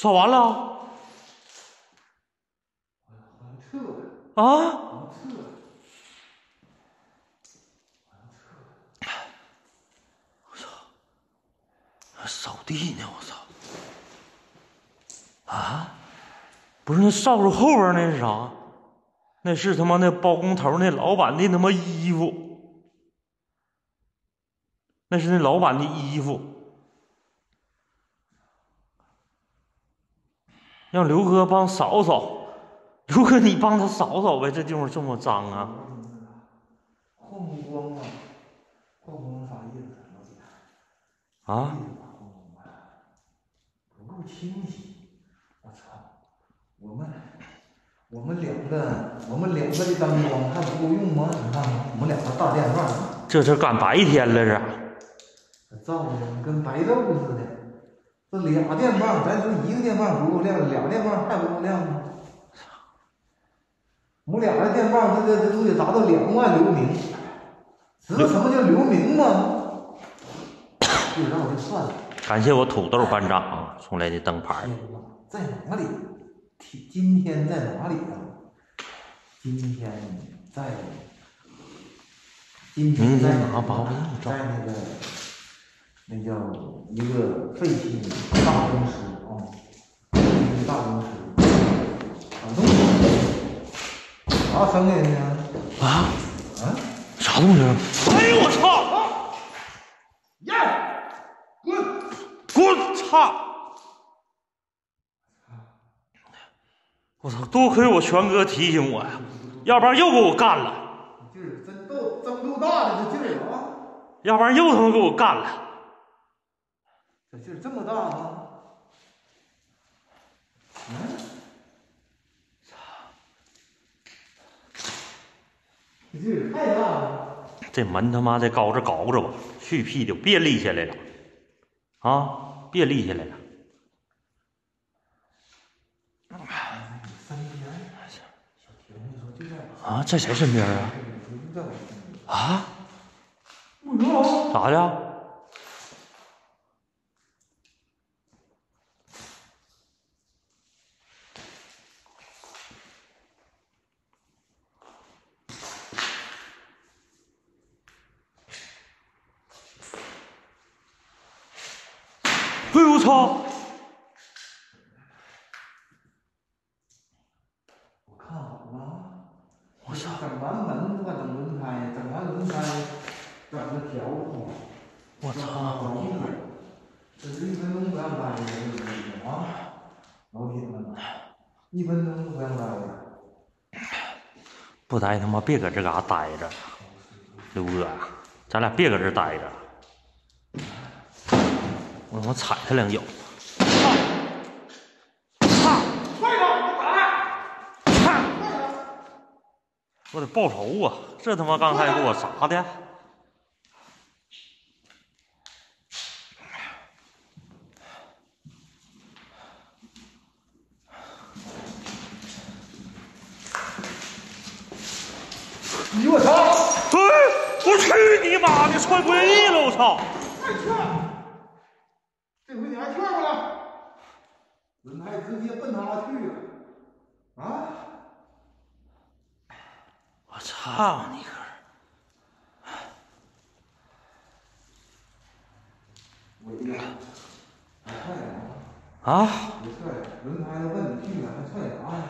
刷完了。啊！我操！扫地呢！我操！啊！不是那扫帚后边那是啥？那是他妈那包工头那老板的他妈衣服，那是那老板的衣服。让刘哥帮扫扫。刘哥，你帮他扫扫呗，这地方这么脏啊！晃光啊，晃光啥意思？老姐啊？不够清晰！我操！我们我们两个，我们两个的灯光还不够用吗？你看看，我们两个大电饭，这是赶白天了这照的跟白昼似的。这俩电棒，咱说一个电棒不够亮，俩电棒还不够亮吗？我们俩的电棒，这这这都得达到两万流明，知道什么叫流明吗？就 让我算了。感谢我土豆班长啊送来的灯牌。在哪里？今今天在哪里啊？今天在，今天在哪？把我在那个，那叫一个废弃大公司啊，废弃大公司，啥东西？啥声音呢？啊啊？啥东西？哎呦我操！耶！滚！滚！操！我操！多亏我全哥提醒我呀，要不然又给我干了。劲儿真够真够大的这劲儿啊！要不然又他妈给我干了。这劲儿这么大吗？嗯？操！这劲儿太大了。这门他妈的高着高着吧，去屁的，别立起来了，啊，别立起来了。啊，在谁身边啊？啊？咋的？哎呦我看好了。我操！整完门子吧，整轮胎，整完轮胎，整个条子。我操！这是一分钟不让待的，这是啊，老铁们，一分钟都不让待的。不待他妈别搁这嘎待着，刘哥，咱俩别搁这待着。我他妈踩他两脚！操！快点，我打操！我得报仇啊！这他妈刚才给我砸的？你我操！哎，我去你妈的，踹不愿意了，我操！快劝！这回你还劝不了？轮胎直接奔他去了，啊！我操你个！我一样，还踹啥？啊！别踹，轮胎都奔你去了，还踹啥呀？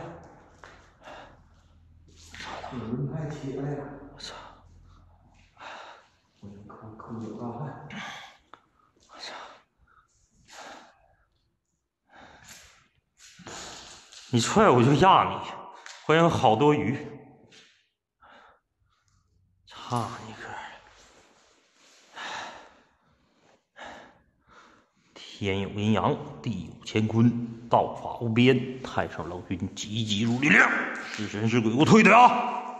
这轮胎切了！我操！我就抠抠脚大汗。我操！你踹我就压你，欢迎好多鱼。操你个！天有阴阳，地有乾坤，道法无边。太上老君急急如律令，是神是鬼，我退退啊！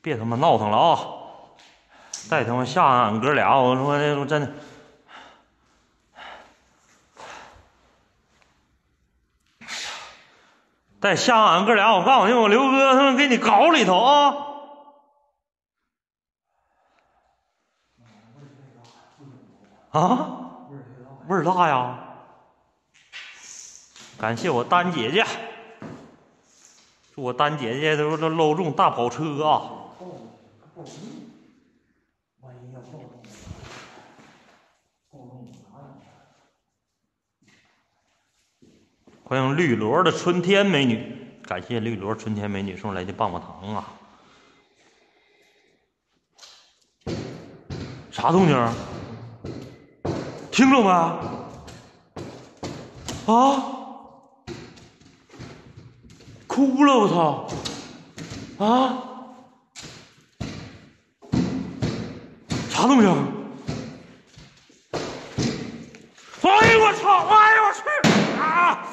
别他妈闹腾了啊！再他妈吓俺哥俩，我说那种真的。再吓俺哥俩，我告诉你，我刘哥他妈给你搞里头啊！啊？味儿大呀！感谢我丹姐姐，祝我丹姐姐都都搂中大跑车啊！欢迎绿萝的春天美女，感谢绿萝春天美女送来的棒棒糖啊！啥动静儿？听着没？啊！哭了，我操！啊！啥动静？哎呦我操！哎呦我去！啊！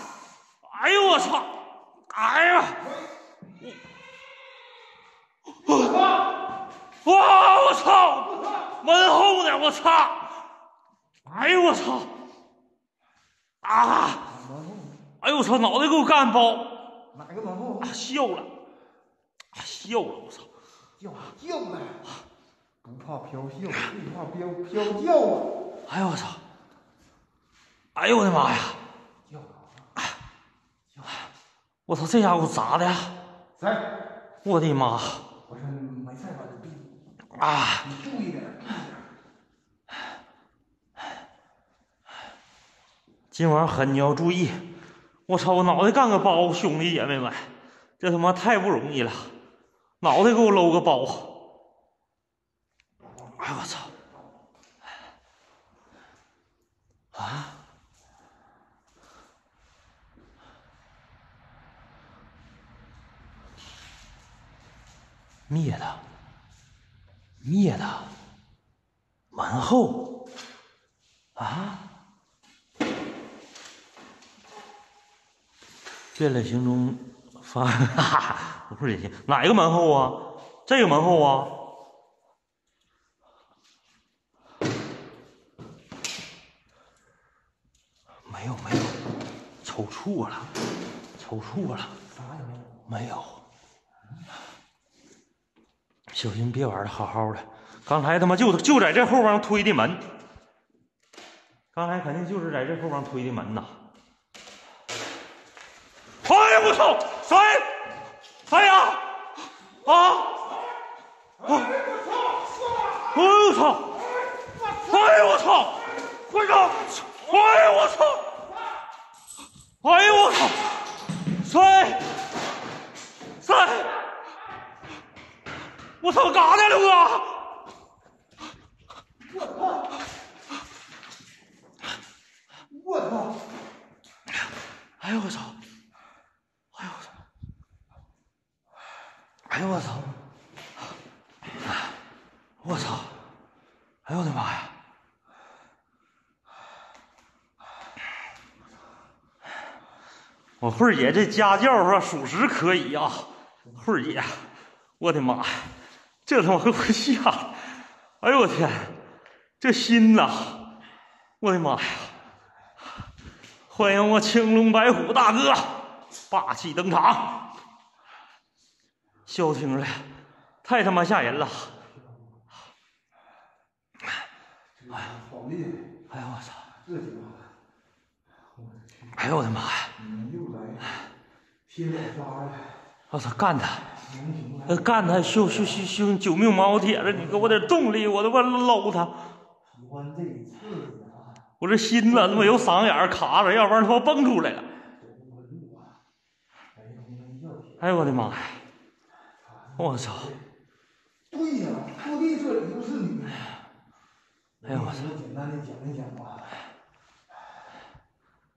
哎呦我操！哎呀！哇！哇！我操！门后呢！我操！哎呦我操！啊！哎呦我操！脑袋给我干包！哪个门后啊，笑了！啊，笑了！我操！叫叫呗，不怕飘笑，就怕飘飘叫啊！哎呦我操！哎呦我的妈呀！叫我操！这家伙咋的呀？谁，我的妈！我说没事吧？你啊！你注意点，注意点。今晚狠，你要注意！我操！我脑袋干个包，兄弟姐妹们，这他妈太不容易了，脑袋给我搂个包！哎我操！啊！灭的，灭的，门后啊！变了形中发，哈哈，不是也行？哪个门后啊？这个门后啊？没有没有，瞅错了，瞅错了，啥也没有。没有。小心别玩的好好的，刚才他妈就就在这后方推的门，刚才肯定就是在这后方推的门呐。哎，我操！谁？哎呀！啊！啊！哎我操！哎我操！快走！哎我操！哎我操！谁？谁？我操！干啥呢，刘哥？我操！哎呦我操！哎呦我操！哎呦我操！我操！哎呦我的妈呀！我慧姐这家教是吧，属实可以啊！慧姐，我的妈呀，这他妈给我吓的！哎呦我天，这心呐，我的妈呀！欢迎我青龙白虎大哥霸气登场，消停了，太他妈吓人了！好厉害！哎呀我操！这家伙，我的去！哎呦我的妈呀！又来了，我操，干他！干他！修修修修九命毛铁子，你给我点动力，我他妈搂他！我这心呐，他妈有嗓子眼儿卡着，要不然他妈蹦出来了。哎呦我的妈呀！我操！对呀，坐地这里就是你。哎呀我操！简单的讲一讲吧。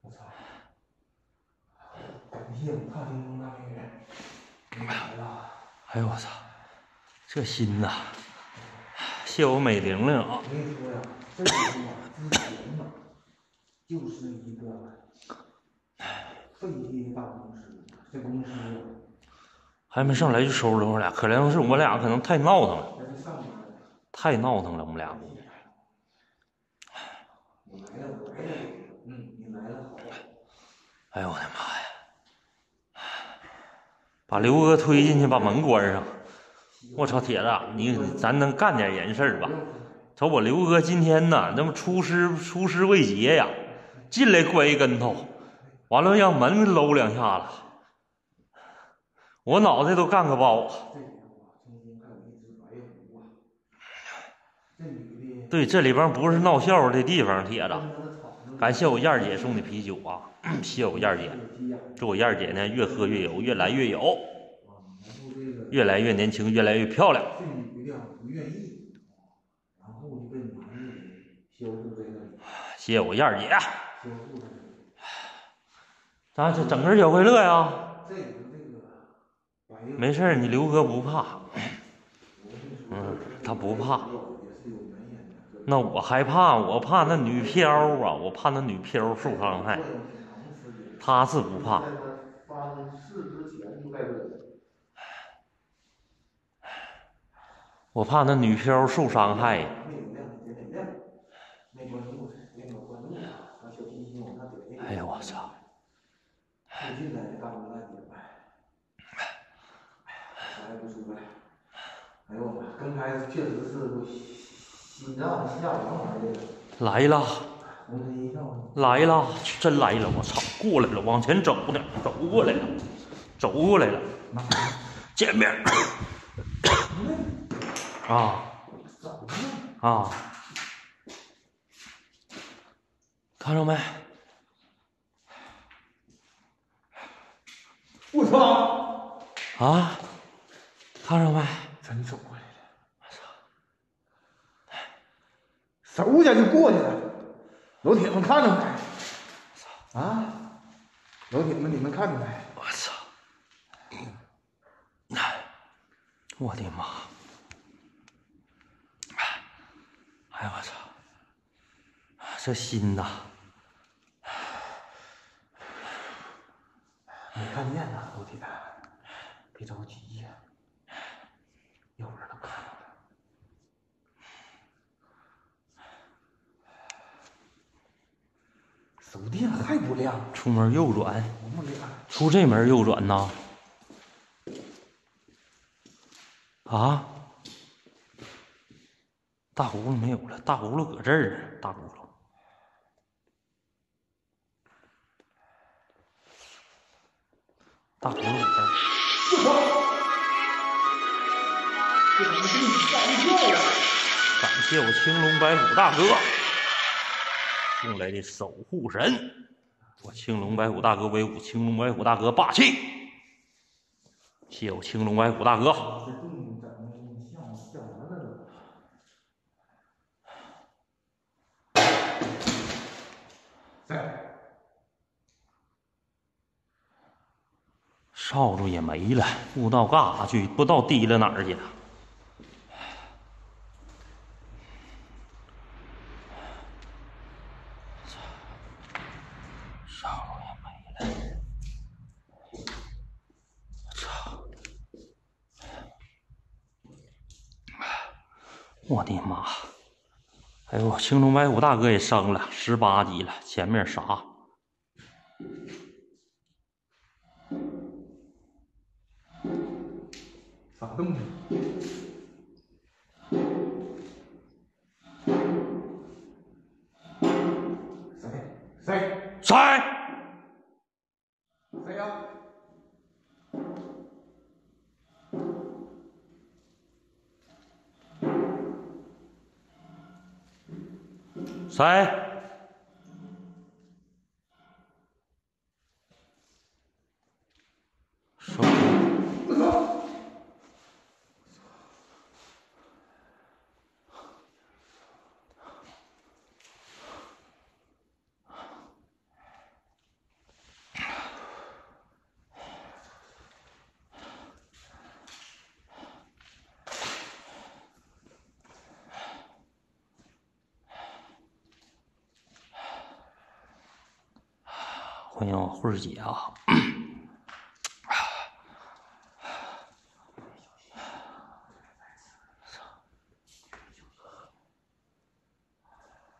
我操！感谢我大天宫大美人，你来了。哎呦我操！这心呐！谢我美玲玲啊！我跟你说呀，这个啊，之前呢，就是一个废弃大公司，这公司啊还没上来就收拾了我俩，可能是我俩可能太闹腾了，太闹腾了，我们俩。你来了，我嗯，你来了好。哎呦我的妈呀！把刘哥推进去，把门关上。我操，铁子，你咱能干点人事吧？瞅我刘哥今天呐，那么出师出师未捷呀，进来摔一跟头，完了让门搂两下子，我脑袋都干个包。对，这里边不是闹笑话的地方，铁子。感谢我燕儿姐送的啤酒啊，谢我燕儿姐，祝我燕儿姐呢越喝越有，越来越有，越来越年轻，越来越漂亮。谢谢我燕儿姐。咱这整个小快乐呀。没事你刘哥不怕。嗯，他不怕。那我害怕，我怕那女漂啊，我怕那女漂受伤害。他是不怕。我怕那女漂受伤害。哎呀，我操！呦，刚开始确实是心脏吓人来了，来了，真来了！我操，过来了，往前走呢，走过来了，走过来了，见面啊啊！看着没？我操！啊，看着没？真走过来了！我操！嗖一下就过去了。老铁们看着没？啊！老铁们，你们看着没？我操！我的妈！哎呀，我操！这心呐！没看见呐，老铁，别着急呀，一会儿能看到的。手电还不亮，出门右转，出这门右转呐？啊？大葫芦没有了，大葫芦搁这儿呢，大葫芦。大葫芦在。感谢我青龙白虎大哥送来的守护神，我青龙白虎大哥威武，青龙白虎大哥霸气。谢我青龙白虎大哥。扫帚也没了，不知道干啥去，不知道提了哪儿去了。扫帚也没了，操！我的妈！哎呦，青龙白虎大哥也升了十八级了，前面啥？谁？欢迎我慧儿姐啊！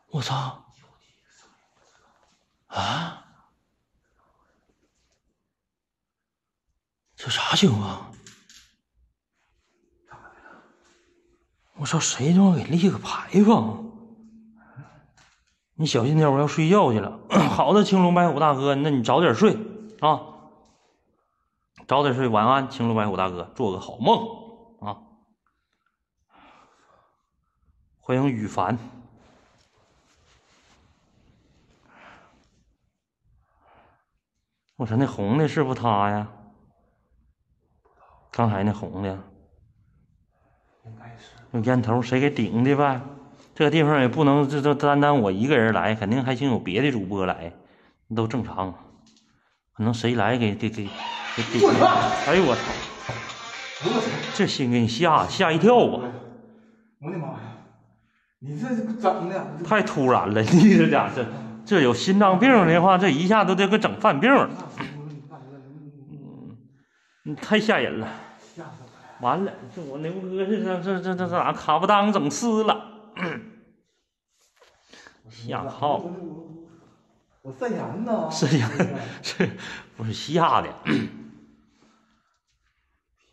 我操！啊！这啥情况？我操！谁他妈给立个牌坊？你小心点，我要睡觉去了。好的，青龙白虎大哥，那你早点睡啊，早点睡，晚安，青龙白虎大哥，做个好梦啊。欢迎羽凡，我说那红的是不他呀？刚才那红的，应该是用烟头谁给顶的呗？这个地方也不能这这单单我一个人来，肯定还请有别的主播来，那都正常。可能谁来给给给给给？哎呦我操！我操！这心给你吓吓一跳啊！我的妈呀！你这整的，太突然了，你这俩这这有心脏病的话，这一下都得给整犯病了，你太吓人了。吓死了！完了，这我牛哥这这这这这咋卡不当整湿了？吓泡我我我肾炎呢？是呀，这不是吓的。皮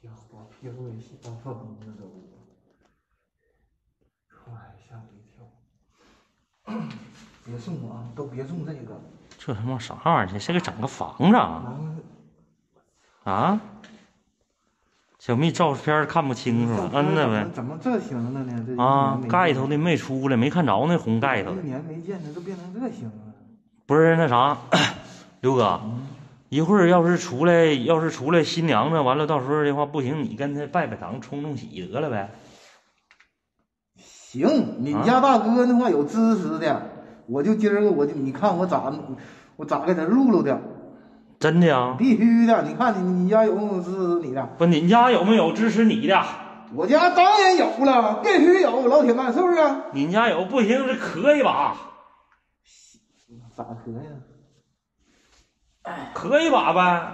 肤把皮肤给洗到发红了都，哎，吓我一跳！别送我啊，都别送这个。这他妈啥玩意儿？这给整个房子啊？啊？小蜜照片看不清楚，摁了呗。怎么这形了呢？这啊盖头的没出来，没看着那红盖头的一。年没见，它都变成这形了。不是那啥，刘哥，一会儿要是出来，要是出来新娘子，完了到时候的话不行，你跟他拜拜堂冲冲喜得了呗。行，你啊家大哥那话有支持的，我就今儿个我就你看我咋我咋给他录录的，真的呀？必须的。你看你你家有没有支持你的？不，你家有没有支持你的？我家当然有了，必须有，老铁们是不是？你家有不行，这磕一把，咋磕呀？磕一把呗。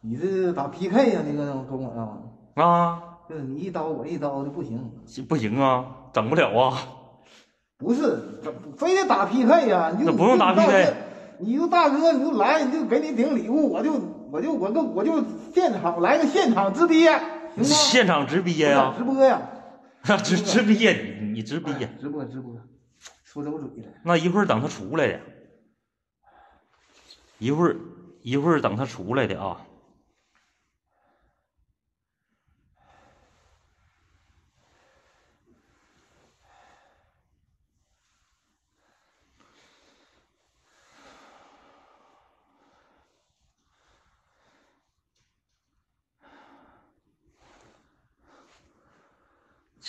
你这打 PK 呀？那个跟我啊？啊，这你一刀我一刀的不行，不行啊，整不了啊。不是，这非得打 PK 呀？你就那不用打 PK 你就大哥，你就来，你就给你顶礼物，我就我就我就我就现场来个现场直播，行吗？现场直憋呀，直播呀，直直憋你，你直憋。直播直播，说走嘴了。那一会儿等他出来的，一会儿一会儿等他出来的啊。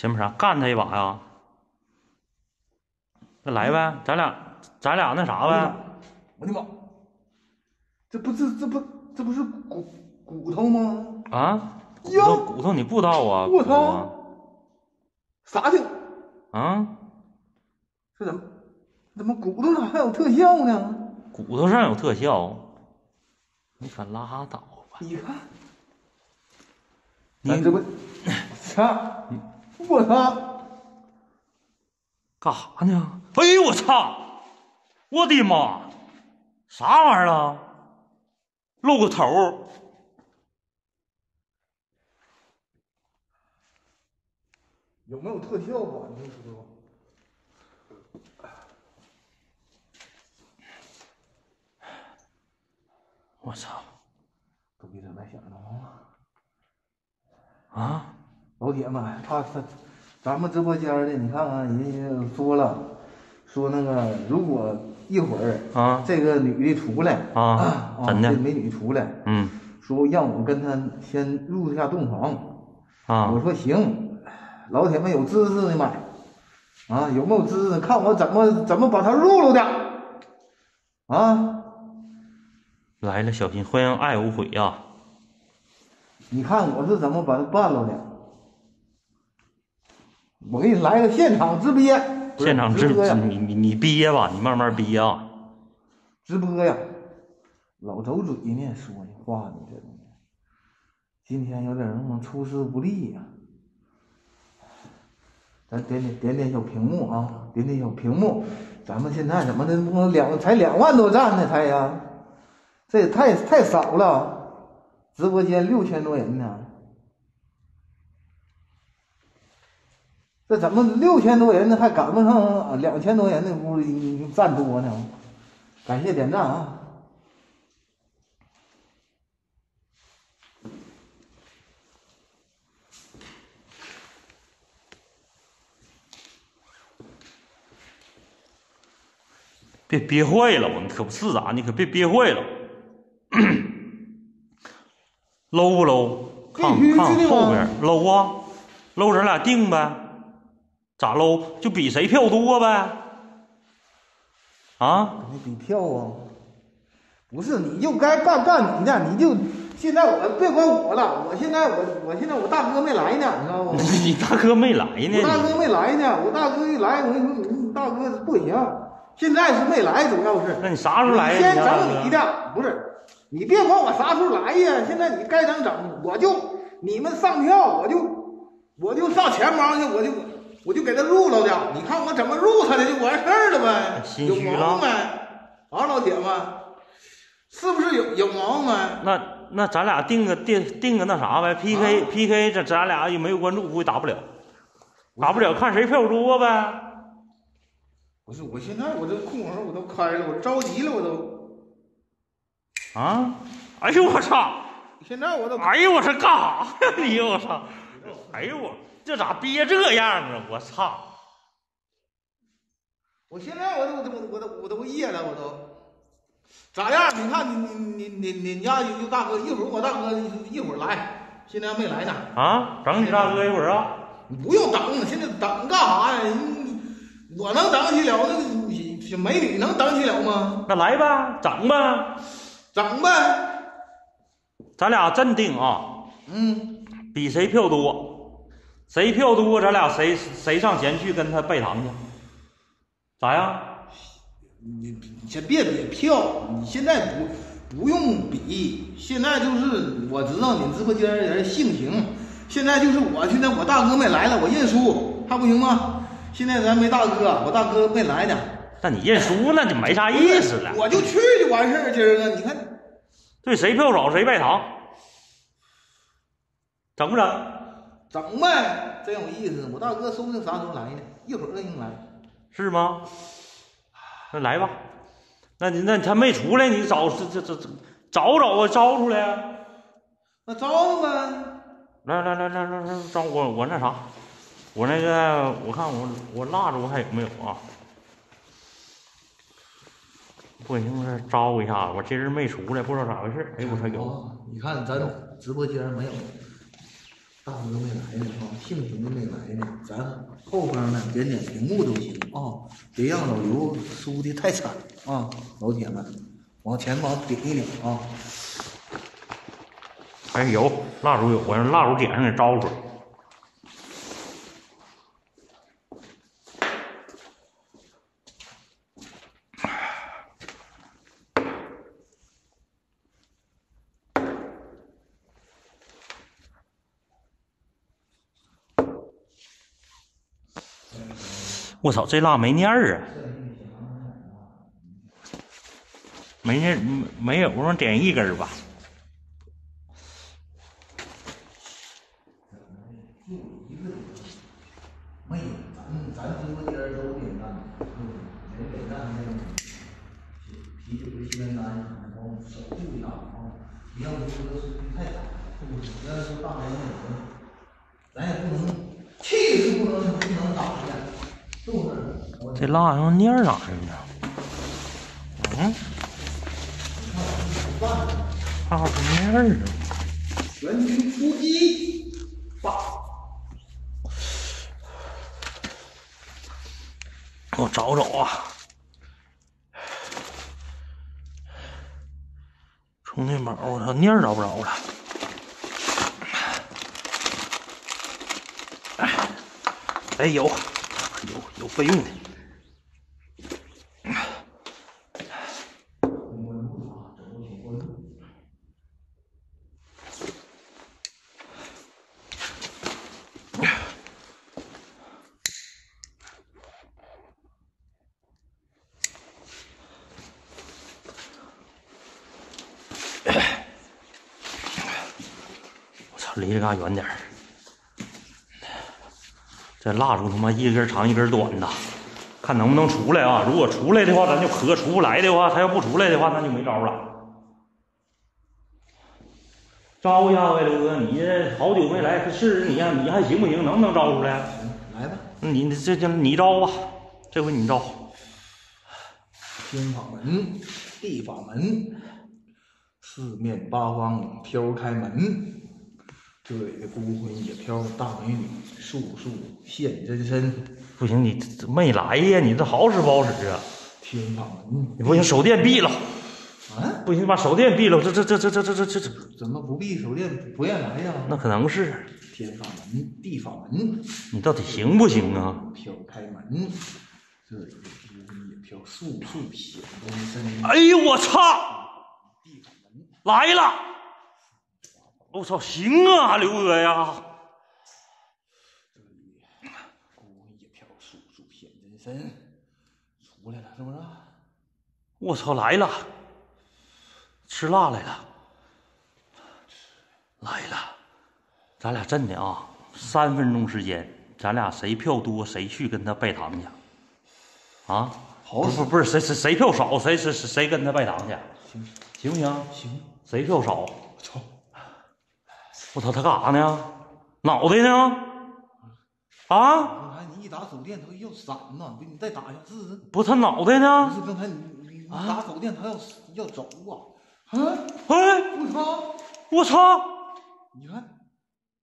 前面啥？干他一把呀？那来呗，咱俩咱俩那啥呗。我的妈！这不是这不这不是骨骨头吗？啊，骨头骨头你不知道啊？我骨头！啥情？啊，这怎么怎么骨头上还有特效呢？骨头上有特效，你可拉倒吧！你看，你咱这不，操！我操！干啥呢？哎呦我操！我的妈！啥玩意儿啊？露个头儿！有没有特效啊？你说说。我操！都比咱们想的啊！啊！老铁们，他他，咱们直播间的，你看看人家说了，说那个如果一会儿啊这个女的出来啊真的这美女出来，嗯说让我跟她先入一下洞房，我啊！说行，老铁们有知识的吗？啊，有没有知识？看我怎么怎么把她入了的，啊，来了，小心！欢迎爱无悔呀！你看我是怎么把她办了的？我给你来个现场直播，现场直直播呀，你你你憋吧，你慢慢憋啊！直播呀，老走嘴呢，说的话呢，这东西，今天有点让我出师不利呀、咱点点点点小屏幕啊，点点小屏幕，咱们现在怎么的不能两才两万多赞呢？才呀，这也太太少了，直播间六千多人呢，这怎么六千多人呢，还赶不上两千多人那屋里赞多呢？感谢点赞啊！别憋坏了，我你可不是咋，你可别憋坏了。搂不搂？看看后边搂啊，搂咱俩定呗。咋搂？就比谁票多呗。啊？你比票啊？不是，你就该干干你的，你就现在我别管我了。我现在我我现在我大哥没来呢，你知道不？你大哥没来呢？我大哥没来呢，我大哥一来，我跟你说，你大哥不行。现在是没来，主要是。那你啥时候来呀？先整你的，不是，你别管我啥时候来呀。现在你该整整，我就你们上票，我就我就上前方去，我就我就给他入了的。你看我怎么入他的就完事儿了呗？有毛病没？啊，老铁们，是不是有有毛病没？那那咱俩定个定定个那啥呗？PK PK，这咱俩也没有关注，估计打不了，打不了，看谁票多呗。不是，我现在我这空格我都开了，我着急了，我都。啊！哎呦我操！现在我都。哎呦我操干啥呀 你！我操！哎呦我这咋憋这样啊！我操！我现在我都我都我都我都噎了，我都。咋样？你看你你你你你家有大哥，一会儿我大哥一会儿来，现在还没来呢。啊！等你大哥一会儿啊！你不用等，现在等干啥呀？你。我能等起了，那小美女能等起了吗？那来吧，整吧，整呗。咱俩真定啊。嗯。比谁票多，谁票多，咱俩谁谁上前去跟他拜堂去。咋样？你你先别比票，你现在不不用比，现在就是我知道你直播间人性情，现在就是我现在我大哥没来了，我认输，还不行吗？现在咱没大哥，我大哥没来呢。那你认输那就没啥意思了。我就去就完事儿。今儿个你看，对谁票少谁拜堂，整不整？整呗，真有意思。我大哥说不定啥时候来呢，一会儿就应来。是吗？那来吧。那你那他没出来，你找这这这找找啊，招出来。那招呗。来来来来来来，招我我那啥。我那个，我看我我蜡烛还有没有啊？不行，这招呼一下子。我今儿没出来，不知道咋回事。哎，我说有。你看咱直播间没有，大哥没来呢啊，姓平的没来呢。咱后方呢点点屏幕都行啊，别让老刘输的太惨啊，老铁们，往前方顶一顶啊。还，有蜡烛有，我让蜡烛点上给招呼。我操，这辣没念儿啊！没念，没有，我说点一根吧。没有，咱咱直播间都点赞，没点赞那种啤酒的签单，然后守护一下啊！不要说是太惨，要是大人那咱也不能气是不能不能打的。这蜡像念儿哪去呢？嗯，怕是念儿呢。全军出击！发！我找找啊，充电宝，我操，念儿找不着了。哎有。有有备用的。我操，离这嘎远点儿。这蜡烛他妈一根长一根短的，看能不能出来啊！如果出来的话，咱就磕；出不来的话，他要不出来的话，那就没招了。招呼一下呗，刘哥，你这好久没来，试试你呀，你还行不行？能不能招出来？行，来吧。你你这这你招吧，这回你招。天法门，地法门，四面八方飘开门。这里的孤魂野飘大美女，速速现真身。不行，你这没来呀？你这好使不好使啊？天法门，你不行，手电闭了。啊？不行，把手电闭了。这这这这这这这这这，怎么不闭手电不愿来呀？那可能是天法门，地法门，你到底行不行啊？飘开门，这里的孤魂野飘速速现真身。哎呦我操！地法门，来了！我操，行啊，刘哥呀！这里孤魂野飘速速现真身，出来了是不是？我操，来了！吃辣来了，来了！咱俩真的啊，三分钟时间，咱俩谁票多谁去跟他拜堂去。啊？好不不不是谁谁谁票少谁谁谁谁跟他拜堂去，行行不行？行，谁票少？我操！我操，他干啥呢？脑袋呢？啊？刚才你一打手电，他要闪呐，不，你再打一下试试。不是他脑袋呢不呢？是刚才你你你打手电，他要要走啊！啊！哎，我操！我操！你看，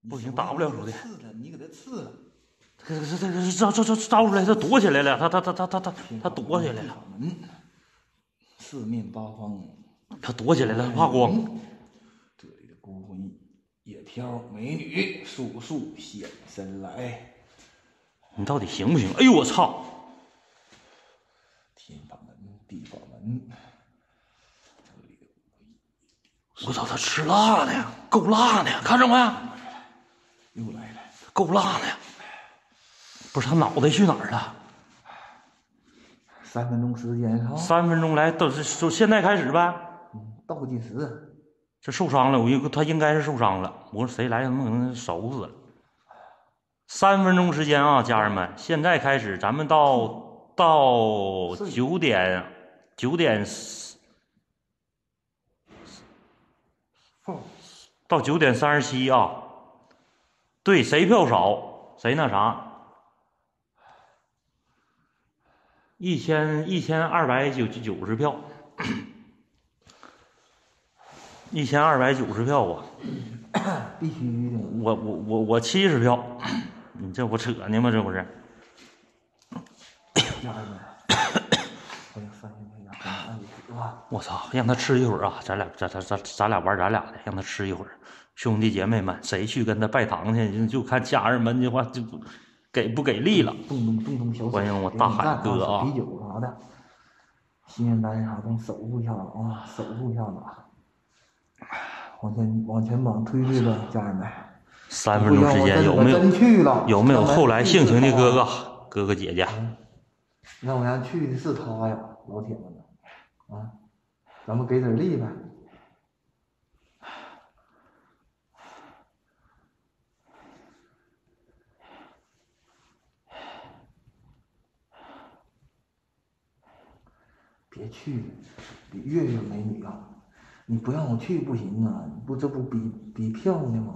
不行打不了手电刺了，你给他刺了。这个这这这招招招招出来，他躲起来了，他他他他他他他躲起来了，门，四面八方他躲起来了，怕光。野挑美女速速现身来，你到底行不行？哎呦我操！天法门，地法门，我操，他吃辣呢，够辣呢，看着没？又来了。够辣呢。不是他脑袋去哪儿了？三分钟时间啊，三分钟来，都是就现在开始呗。嗯倒计时，这受伤了，我一个他应该是受伤了。我说谁来能可能熟死了。三分钟时间啊，家人们，现在开始，咱们到到九点九点哦，到九点三十七啊。对，谁票少谁那啥。一千一千二百九九十票，一千二百九十票啊！必须的。我我我我七十票，你这不扯呢吗？这不是？我操！让他吃一会儿啊！咱俩咱咱咱咱俩玩咱俩的，让他吃一会儿。兄弟姐妹们，谁去跟他拜堂去？就看家人们的话，就不给不给力了。动动动动小，欢迎我大海哥啊啤酒啥的，心愿单啥的，守护一下子啊，守护一下子啊。往前往前往推推吧，家人们。三分钟时间有没有去了？有没有后来性情的哥哥？哥哥哥姐姐？那我家去的是他呀，老铁们，啊，咱们给点力呗。别去，比月月美女啊！你不让我去不行啊！不这不比比票呢吗？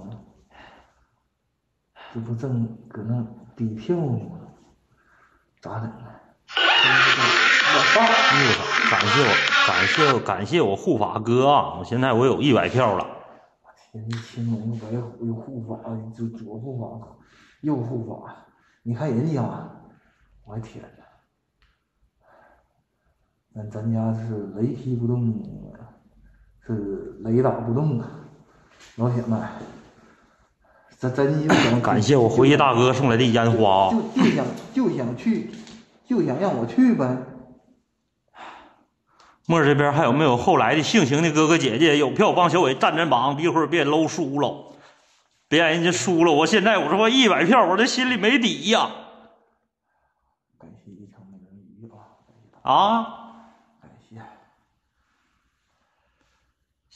这不正搁那比票呢吗？咋整啊？我操！哎呦我操！感谢我感谢我感谢我护法哥啊！我现在我有一百票了。天一青龙白虎又护法，就左护法，右护法。你看人家，我的天呐！咱咱家是雷劈不动，是雷打不动啊！老铁们，咱真就想感谢我回忆大哥送来的烟花啊！就就想就想去，就想让我去呗。沫儿这边还有没有后来的性情的哥哥姐姐？有票帮小伟占占榜，一会儿别搂输了，别让人家输了。我现在我说一百票，我这心里没底呀！感谢一场美人鱼啊！啊！感谢。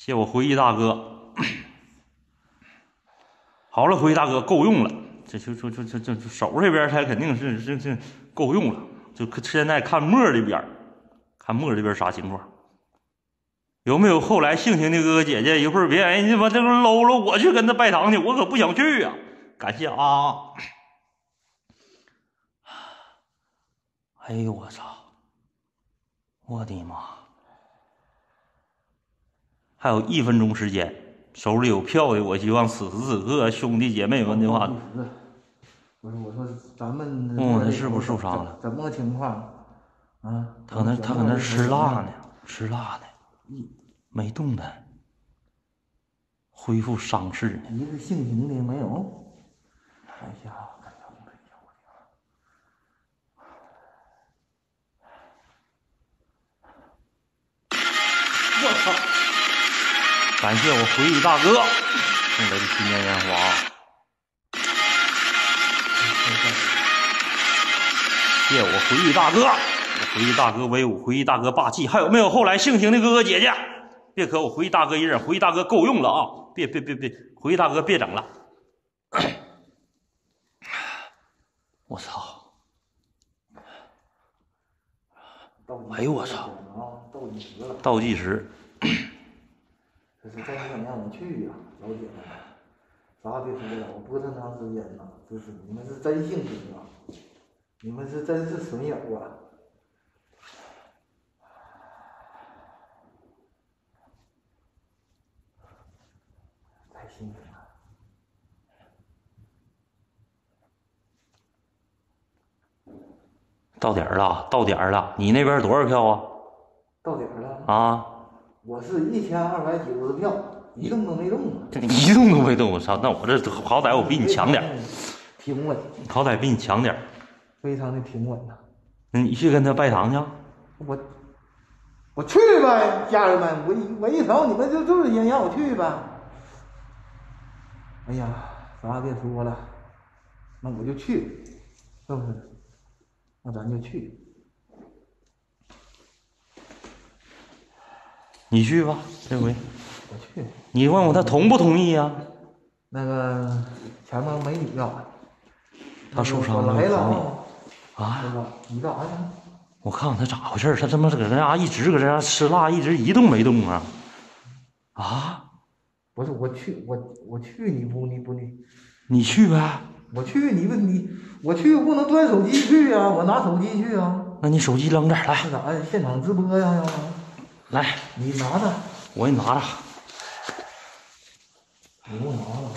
谢我回忆大哥。好了，回忆大哥够用了，这就就就就就手这边，它肯定是是是够用了。就现在看沫这边，看沫这边啥情况？有没有后来性情的哥哥姐姐？一会儿别人家把这个搂搂，我去跟他拜堂去，我可不想去呀！感谢啊！哎呦我操！我的妈！还有一分钟时间，手里有票的，我希望此时此刻兄弟姐妹们的话。不是我说咱们。问问他是不是受伤了？怎么个情况？啊？他搁那他搁那吃辣呢，吃辣呢，没动弹，恢复伤势呢。一个性情的没有。哎呀，感谢我回忆大哥送来的新年烟花。谢我回忆大哥，回忆大哥威武，回忆大哥霸气。还有没有后来姓邢的哥哥姐姐？别可我回忆大哥一人，回忆大哥够用了啊！别别别别，回忆大哥别整了。我操！哎呦我操！倒计时了倒计时这是真想让我去呀，老铁们，啥也别说了，我播这么长时间了，就是你们是真性情啊。你们是真是损友啊！太辛苦了。到点儿了，到点儿了！你那边多少票啊？到点儿了。啊！我是一千二百九十票，一动都没动啊！一动都没动，我操！那我这好歹我比你强点儿，挺稳。好歹比你强点儿。非常的平稳呐，那你去跟他拜堂去？我我去呗，家人们，我我一瞅你们就就是人，让我去呗。哎呀，啥别说了，那我就去，是不是？那咱就去。你去吧，这回我去。你问问他同不同意呀？那个前面美女啊，他受伤了，来了。啊！你干啥去？我看看他咋回事他他妈搁这家一直搁这家吃辣，一直一动没动啊！啊！不是我去，我我去你不你不你，你去呗！我去你不你我去不能端手机去呀，我拿手机去啊！那你手机扔这来。干？现场直播呀？要来，你拿着，我给你拿着。你给我拿着啊！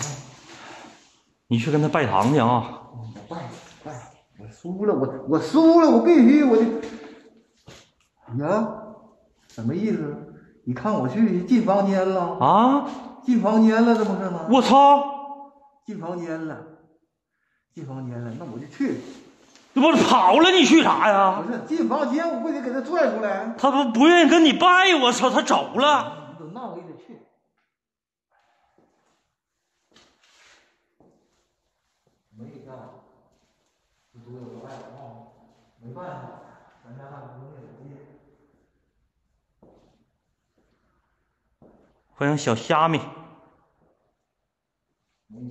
你去跟他拜堂去啊！拜拜，我输了，我我输了，我必须我就呀，什么意思？你看我去进房间了啊？进房间了，这不是吗？我操！进房间了，进房间了，那我就去。这不跑了？你去啥呀？不是进房间，我不得给他拽出来？他不不愿意跟你拜，我操，他走了。那我也得去。没票。都有外啊，没办法，咱家那不用手机。欢迎小虾米。你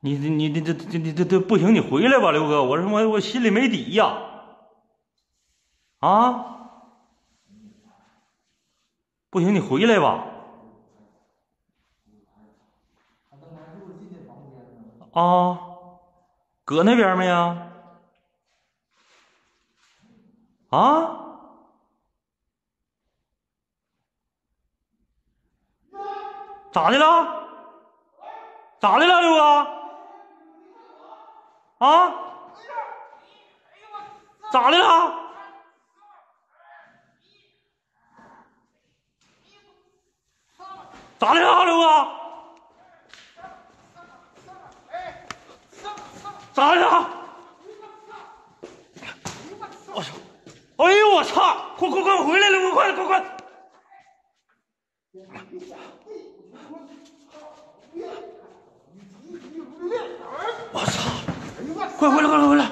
你你你这这这这不行，你回来吧，刘哥，我他妈我心里没底呀。啊？不行，你回来吧。啊？搁那边没呀？啊？咋的了？咋的了，刘哥？啊？咋的了？咋的了，刘哥？咋的？我操！哎呦我操！快快快回来了！快快快！我操！快回来快回来！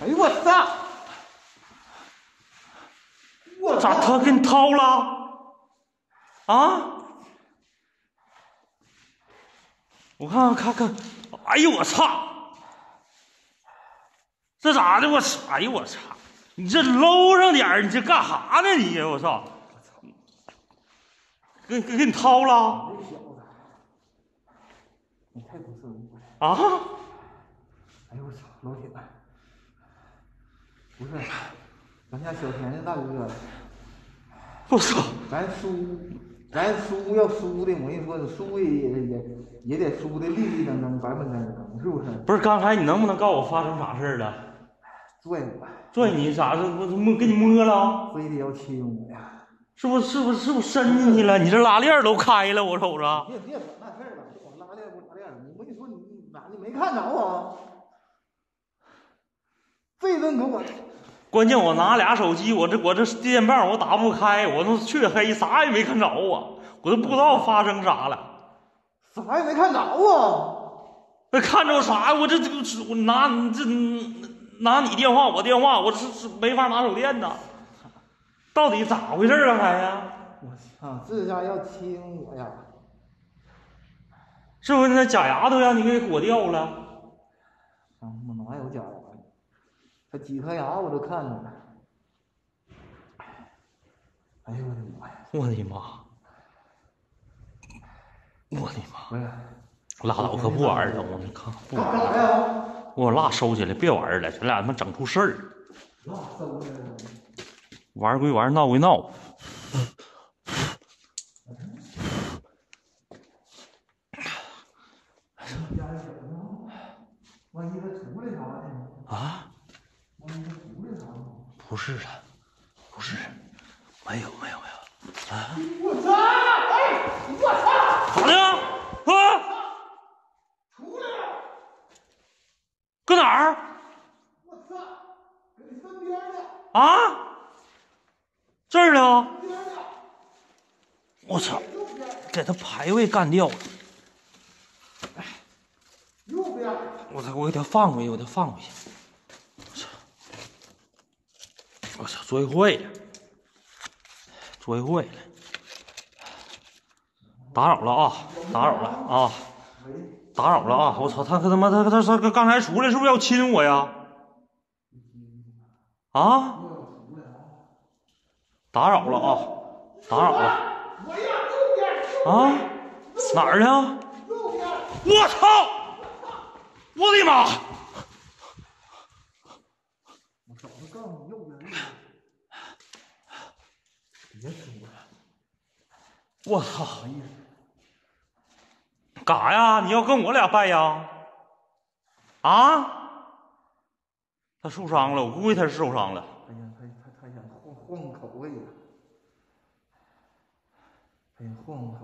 哎呦我操！我咋他给你掏了？啊？我看看看看，哎呦我操！这咋的？我操！哎呦我操！你这搂上点儿，你这干哈呢？你我操！给给给你掏了你太。啊！哎呦我操，老铁，不是，咱家小田的大哥，我操！咱输，咱输要输的，我跟你说，输也也也也得输的立立正正、板板正正，是不是？不是刚才你能不能告诉我发生啥事儿了？拽我，拽你咋的？我摸给你摸了？非得要亲我呀！是不是是不是是不是伸进去了？你这拉链都开了，我瞅着。别别管那事儿了，这管拉链不拉链儿，我跟你说，你你哪你没看着啊？这顿给我，关键我拿俩手机，我这我这电棒我打不开，我都黢黑，啥也没看着啊，我都不知道发生啥了。啥也没看着啊！那看着啥？我这这个我拿这拿你电话，我电话，我是是没法拿手电呐。到底咋回事啊？还呀？我操，这家要亲我呀！是不是那假牙都让你给裹掉了？啊，我哪有假牙呀？他几颗牙我都看着了。哎呦我的妈呀！我的妈！我的妈！不是，拉倒，可不玩了，我你看不玩了？我拉收起来，别玩了，咱俩他妈整出事儿。玩归玩，闹归闹。家里有呢，万一他出来啥呢？啊？万一他出来啥呢？不是的，不是，没有没有没有。啊？我操！哎，我操！咋的？啊？出来了！搁哪儿？我操！搁你身边呢，啊？这儿呢，我操！给他排位干掉了！右边。我操！我给他放回去，我给他放回去。我操！我操！追会了，追会了！打扰了啊！打扰了啊！打扰了啊！我操！他他他妈他他他刚才出来是不是要亲我呀？啊！打扰了啊！打扰了啊！哪儿呢？我操！我的妈！我早就告诉你右边，右边。别说了，我操！啥意思？干啥呀？你要跟我俩拜呀？啊？他受伤了，我估计他是受伤了。哎呀，他他他想换换口味了，他想换换。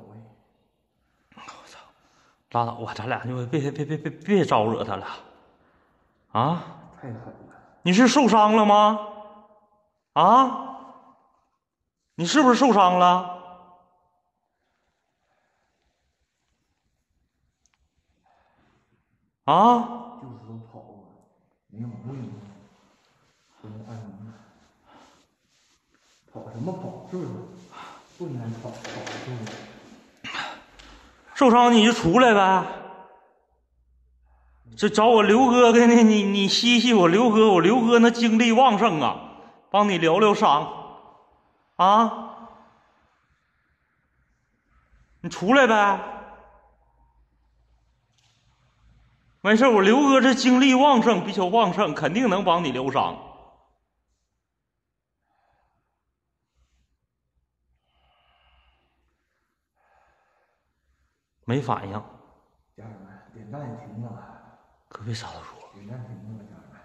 拉倒吧，咱俩就别别别别别招惹他了。啊？太狠了！你是受伤了吗？啊？你是不是受伤了？啊？就知道跑啊，没毛病。不能按摩，跑什么跑？是不是？不应该跑，跑是不是？受伤你就出来呗。这找我刘哥 给你你你吸吸我刘哥，我刘哥那精力旺盛啊，帮你疗疗伤，啊，你出来呗。没事，我刘哥这精力旺盛，比较旺盛，肯定能帮你疗伤。没反应，家人们，点赞也停了，可别啥都说。点赞停了，家人们。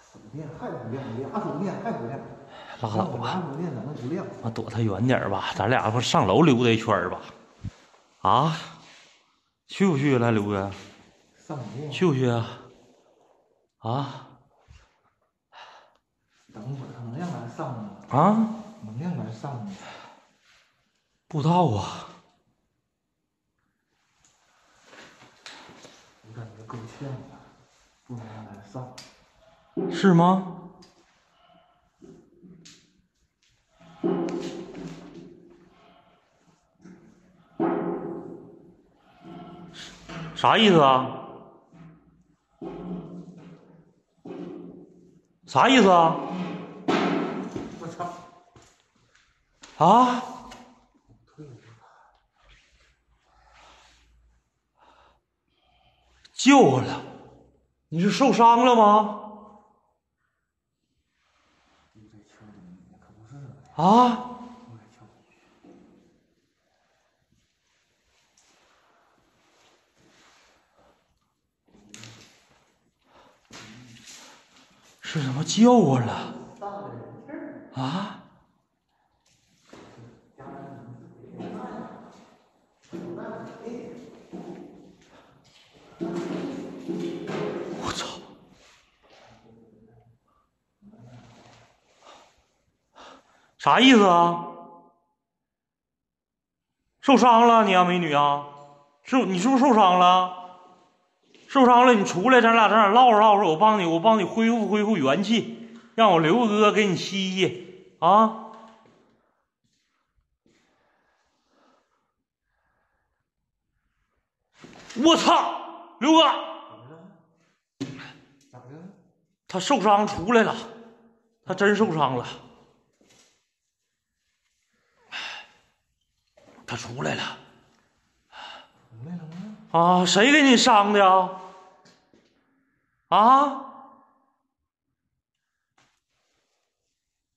手电还不亮，俩手电还不亮，拉倒吧。我躲他远点儿吧，咱俩不上楼溜达一圈儿吧？啊，去不去了，刘哥？去不去啊？啊等会儿他能上吗？啊，能上吗？不知道啊。我感觉够呛的，不能让咱上。是吗？啥意思啊？啥意思啊？我操！啊？救我了！你是受伤了吗？啊？是什么救我了？啊？啥意思啊？受伤了你啊，美女啊？是，你是不是受伤了？受伤了，你出来，咱俩咱俩唠唠唠着，我帮你，我帮你恢复恢复元气，让我刘哥给你吸吸啊！我操，刘哥，咋的？他受伤出来了，他真受伤了，他出来了出来了吗？啊！谁给你伤的呀？啊？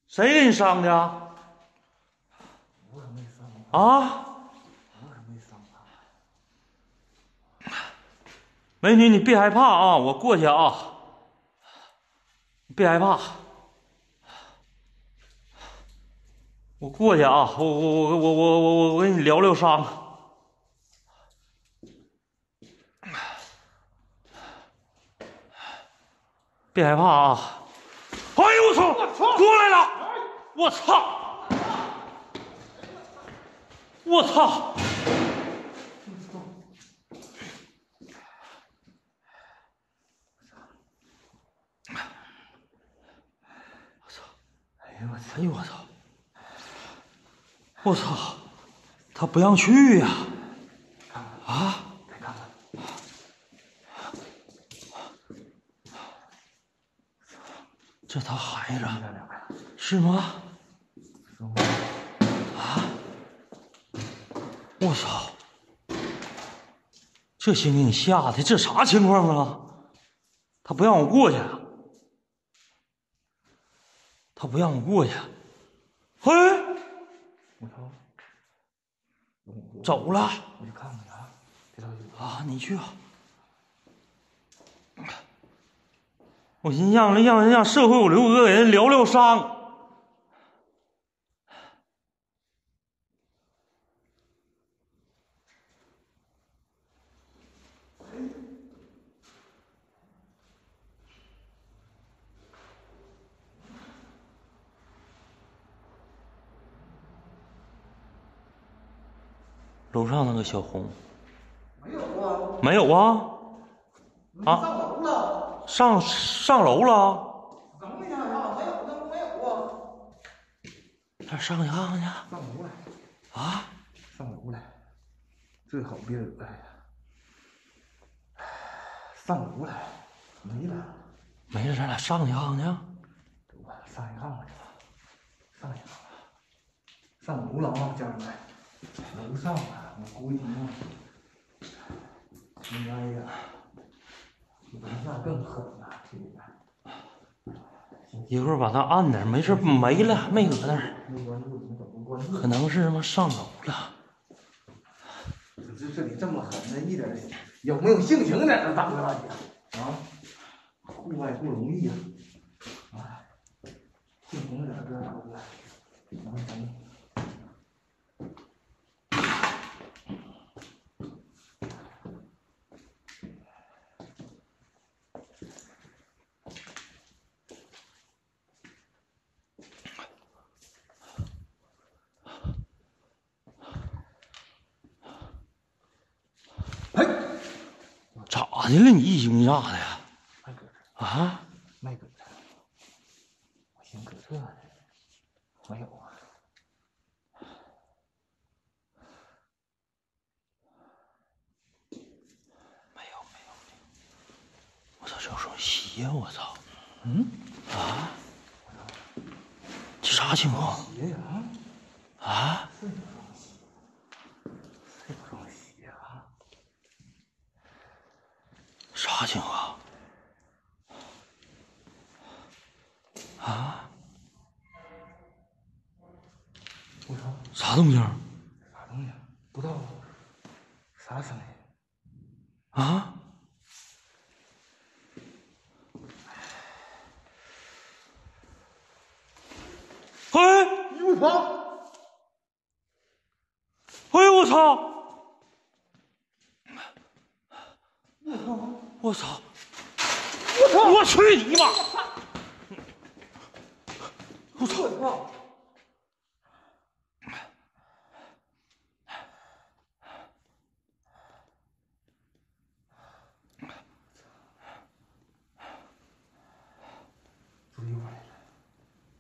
谁给你伤的呀？我可没伤啊！啊？我可没伤啊！美女，你别害怕啊，我过去啊，别害怕，我过去啊，我我我我我我我我给你疗疗伤。别害怕啊！哎呦我操！过来了！我操！我操！哎呦我操！哎呦我操！我操！他不让去呀、啊！这他孩子，是吗？啊？我操！这心给你吓的，这啥情况啊？他不让我过去，他不让我过去。嘿，我操！我我走了我去看看去啊！别着急，啊！你去啊！我寻思让让让社会我刘哥给人疗疗伤。楼上那个小红没有啊！没有啊？啊上楼了？上上楼了？怎么没想上？没有，那没有啊！他上去看看去上楼来，啊！上楼了，最好别惹呀！上楼来，没了，没事，咱俩上去看看去。走吧，上去看看去吧，上去看看，上楼了啊，家人们，楼上啊，我估计呢，应该呀，楼下更狠了，这里边。一会儿把他按那，没事没了，没搁那儿，可能是他妈上楼了。这这里这么狠的，一点有没有性情在这当个大姐啊？户外不容易呀、啊，性情点这打过来，能行。哎，咋的了？你一惊一乍的呀？啊？卖搁这？我寻搁这呢？没有啊？没有没有没有！我操，这有双鞋！我操！嗯？啊？这啥情况？鞋啊？啊？啥情况？啊？我操，啥动静？啥东西？不知道，啥声音？啊？哎！我操！哎呦我操！我操！我操！我去你妈！我操！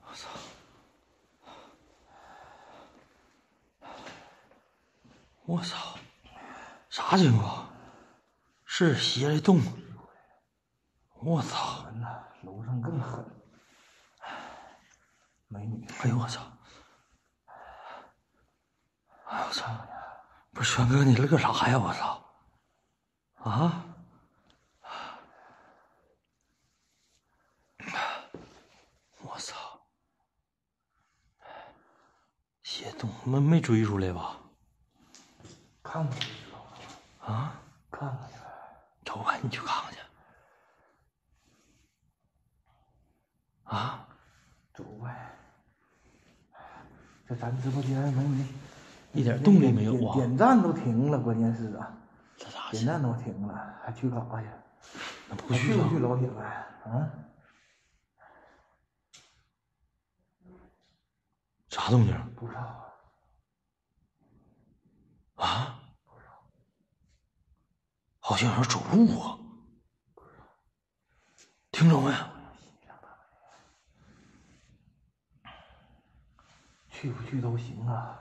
我操！我操！啥情况？是邪的洞。我操！狠呐，楼上更狠。美女，哎呦我操！哎呦我操！不是轩哥，你乐啥呀？我操！啊！我操！邪洞没没追出来吧？看看了，啊！看看去呗。走吧，你去看看去。啊！走呗。这咱直播间没没一点动力没有啊！点赞都停了，关键是啊，这咋？点赞都停了，还去干啥去？那不去了去不去老铁们？啊？啥动静不知道啊。啊？好像有人走路啊！听着没？去不去都行啊。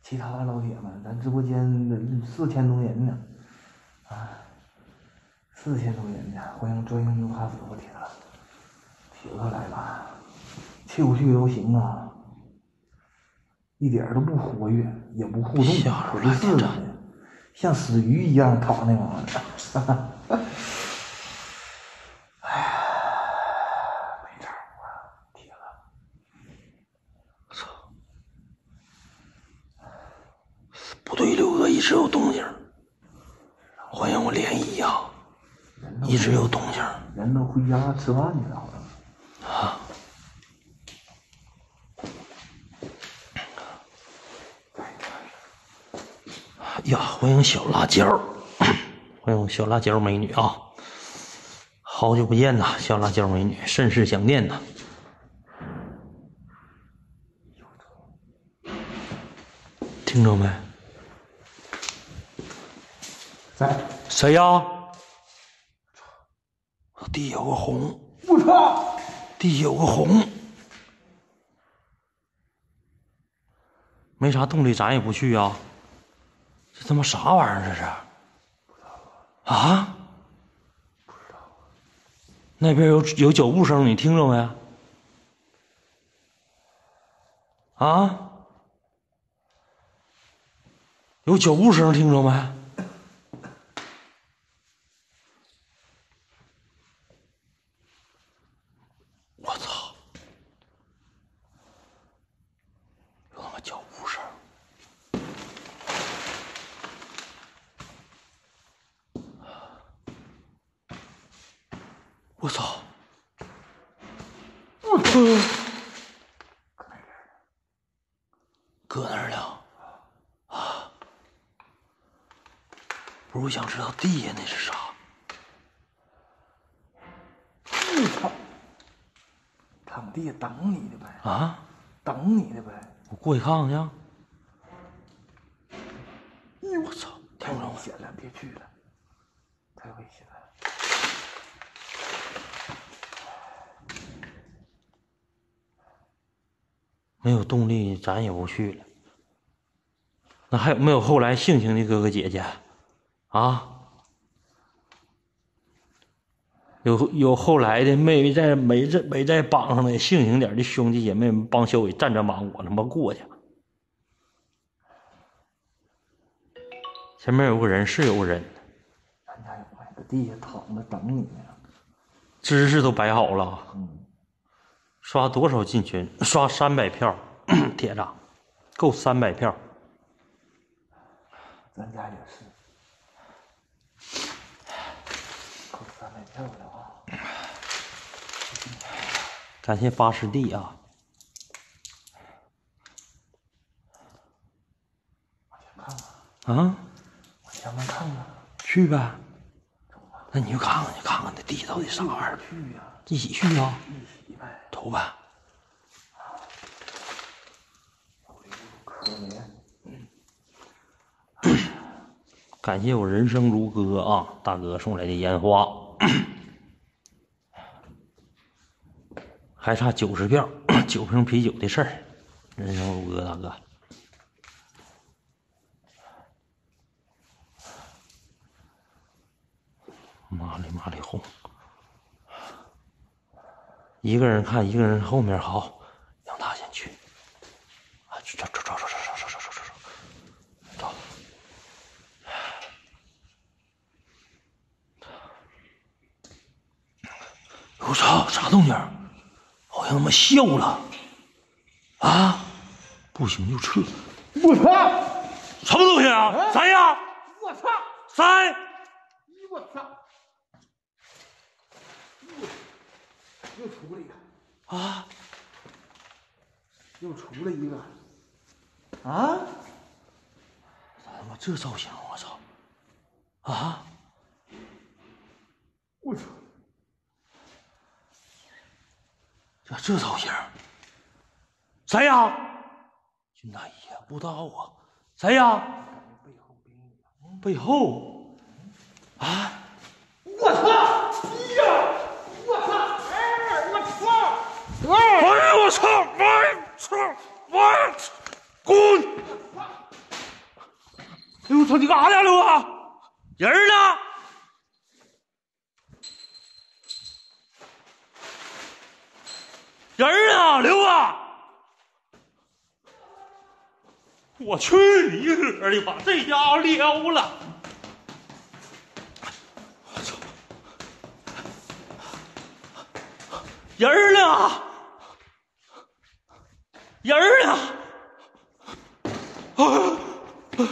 其他老铁们，咱直播间四千多人呢，啊，四千多人呢，欢迎专用牛卡子，我铁子，铁子来了，去不去都行啊，一点都不活跃，也不互动，像死鱼一样躺那玩意 儿。哎呀，没招啊，铁子。操！部队六哥一直有动静，好像我连一样，一直有动静。人都回家吃饭去了，好像。啊！呀，欢迎小辣椒，欢迎小辣椒美女啊！好久不见呐，小辣椒美女，甚是想念呐。听着没？在，谁呀？地有个红，我操！地有个红，没啥动力，咱也不去啊。这他妈啥玩意儿？这是？啊？那边有有脚步声，你听着没？啊？有脚步声，听着没？我操！有他妈脚步声！我操！我操搁那儿了啊！不是，我想知道地下那是啥？我操！躺地下等你的呗，啊？等你的呗。我过去看看去。哎呦我操！太听着没？危险了，别去了，太危险了。没有动力，咱也不去了。那还有没有后来性情的哥哥姐姐？啊？有有后来的没在没在没在榜上的性情点的兄弟姐妹们帮小伟站站榜，我他妈过去。前面有个人是有个人，咱家有买个地下躺着等你呢。姿势都摆好了，嗯，刷多少进群？刷三百票，铁子，够三百票。咱家也是，够三百票的啊。感谢八师弟啊！往前看看，啊，我先门看看。去呗。那你就看看去，看看那地到底啥玩意儿？去呀、一起去啊！一起呗。走呗。感谢我人生如歌啊，大哥送来的烟花，还差九十票，九瓶啤酒的事儿。人生如歌，大哥，麻利麻利红，一个人看，一个人后面好，让他先去，啊，去找找找找。我操，啥动静？好像他妈笑了。啊，不行就撤。我操！什么东西啊？谁呀？我操！谁？我操！又又出来一个，啊？又出来一个。啊？咋他妈这造型？我操！啊？我操！这这造型？谁呀？军大爷不知道啊？谁呀？背后背后？啊？我操！哎呀！我操！哎！我操！哎呀！我操！我操！我滚！哎呦我操！你干啥呢，刘哥？人呢？人啊，刘啊！我去你个的吧！这家伙撩了！人儿呢？人儿呢？哎呀！哎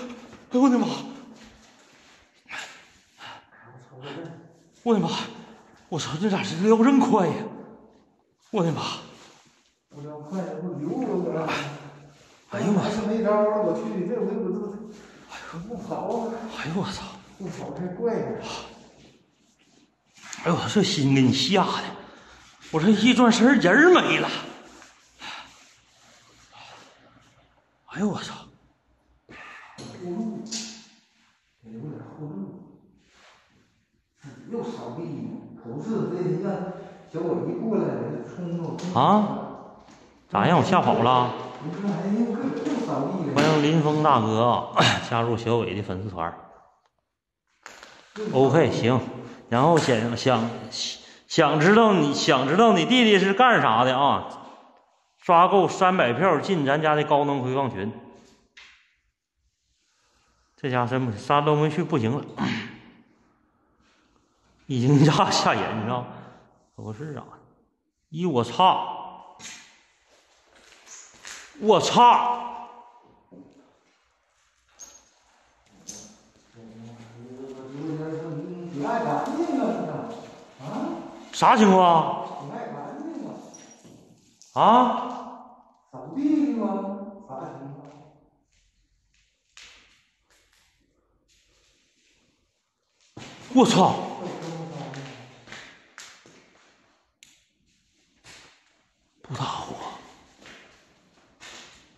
呦我的妈！我的妈！我操，这咋是撩这么快呀？我的妈！我要快，我溜了我。哎呦我还是没我去，这回我这这不跑，哎呦我操！不好太怪了。哎呦我，这心给你吓的！我这一转身人没了。哎呦我操！后路，给留点后路。又扫地，口是这人家小伙一过来，我就冲着啊！咋让我吓跑了？欢迎林峰大哥啊 加入小伟的粉丝团。OK，行。然后想想想知道你想知道你弟弟是干啥的啊？刷够三百票进咱家的高能回放群。这家真不啥都没去，不行了，已经压下眼，你知道吗？我是啥？一我操！我操！啥情况啊？啊？地？我操！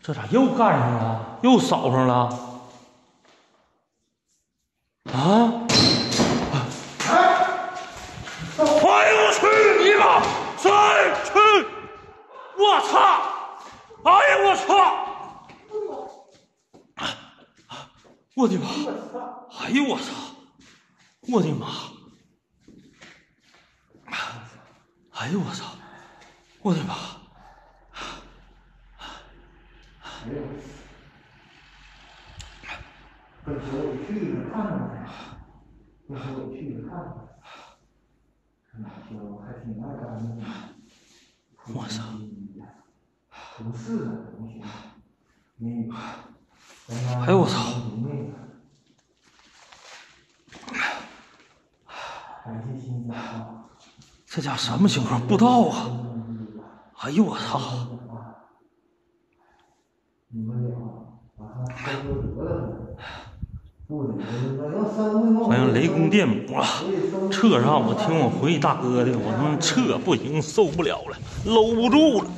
这咋又干上了？又扫上了？啊！哎呦我去你妈！再去！我操！哎呀我操！我的妈！哎呦我操！我的妈！哎呦我操！我的妈！哎呦，跟着我去了看看，跟着我去了看看。哎呦，我还挺爱干净的。我操！同事呢，同学，你，哎呦我操！感谢欣赏啊！什么情况？不知道啊！哎呦我操！欢迎雷公电母啊！撤上我听我回忆大哥的，我他妈撤不行，受不了了，搂不住了。